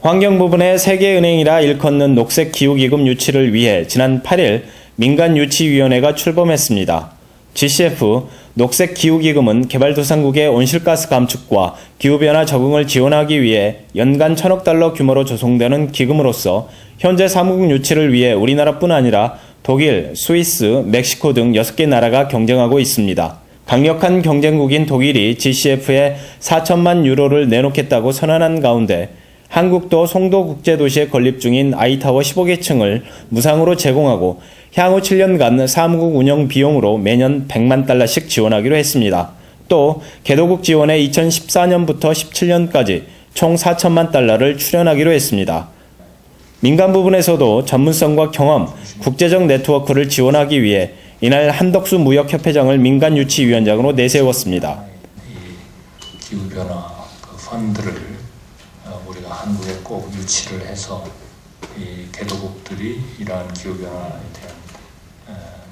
환경 부분의 세계은행이라 일컫는 녹색 기후기금 유치를 위해 지난 8일 민간유치위원회가 출범했습니다. GCF 녹색 기후기금은 개발도상국의 온실가스 감축과 기후변화 적응을 지원하기 위해 연간 천억 달러 규모로 조성되는 기금으로서 현재 사무국 유치를 위해 우리나라뿐 아니라 독일, 스위스, 멕시코 등 6개 나라가 경쟁하고 있습니다. 강력한 경쟁국인 독일이 GCF에 4천만 유로를 내놓겠다고 선언한 가운데 한국도 송도 국제도시에 건립 중인 아이타워 15개 층을 무상으로 제공하고 향후 7년간 사무국 운영 비용으로 매년 100만 달러씩 지원하기로 했습니다. 또 개도국 지원에 2014년부터 17년까지 총 4천만 달러를 출연하기로 했습니다. 민간 부분에서도 전문성과 경험, 국제적 네트워크를 지원하기 위해 이날 한덕수 무역협회장을 민간 유치위원장으로 내세웠습니다. 기후변화 그 펀드를 어, 우리가 한국에 꼭 유치를 해서 이 개도국들이 이러한 기후변화에 대한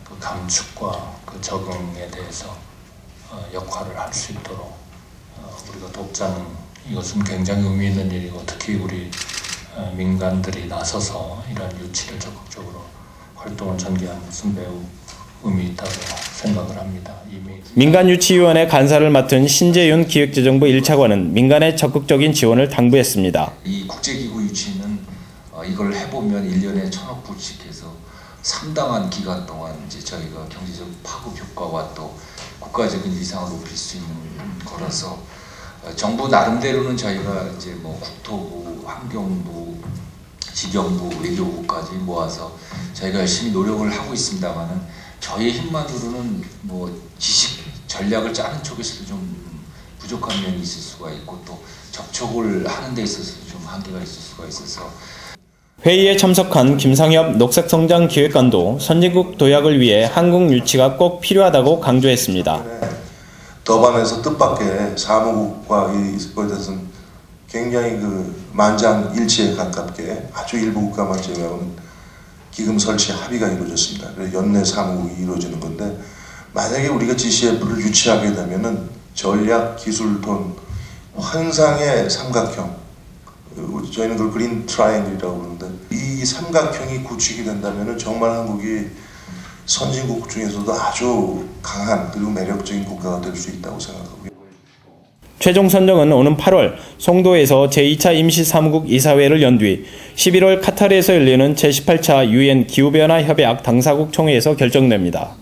그 감축과 그 적응에 대해서 어, 역할을 할 수 있도록 어, 우리가 돕자는 이것은 굉장히 의미 있는 일이고 특히 우리 민간들이 나서서 이러한 유치를 적극적으로 활동을 전개하는 것은 매우 의미 있다고 생각을 합니다. 민간유치위원회 간사를 맡은 신재윤 기획재정부 1차관은 민간의 적극적인 지원을 당부했습니다. 이 국제기구 유치는 어, 이걸 해보면 1년에 천억 불씩 해서 상당한 기간 동안 이제 저희가 경제적 파급 효과와 또 국가적인 위상을 높일 수 있는 거라서 어, 정부 나름대로는 저희가 이제 뭐 국토부, 환경부, 지경부, 외교부까지 모아서 저희가 열심히 노력을 하고 있습니다만은 저희 힘만으로는 뭐 지식 전략을 짜는 쪽에서도 좀 부족한 면이 있을 수가 있고 또 접촉을 하는 데 있어서 좀 한계가 있을 수가 있어서 회의에 참석한 김상엽 녹색성장 기획관도 선진국 도약을 위해 한국 유치가 꼭 필요하다고 강조했습니다. 더반에서 뜻밖의 사무국과 이거에 대해서는 굉장히 그 만장일치에 가깝게 아주 일부 국가만 제외하고는 기금 설치 합의가 이루어졌습니다. 연내 사무국이 이루어지는 건데 만약에 우리가 GCF를 유치하게 되면은 전략, 기술, 돈 환상의 삼각형 저희는 그걸 green triangle이라고 부르는데 이 삼각형이 구축이 된다면 정말 한국이 선진국 중에서도 아주 강한 그리고 매력적인 국가가 될 수 있다고 생각하고요. 최종 선정은 오는 8월 송도에서 제2차 임시사무국 이사회를 연 뒤 11월 카타르에서 열리는 제18차 유엔 기후변화 협약 당사국 총회에서 결정됩니다.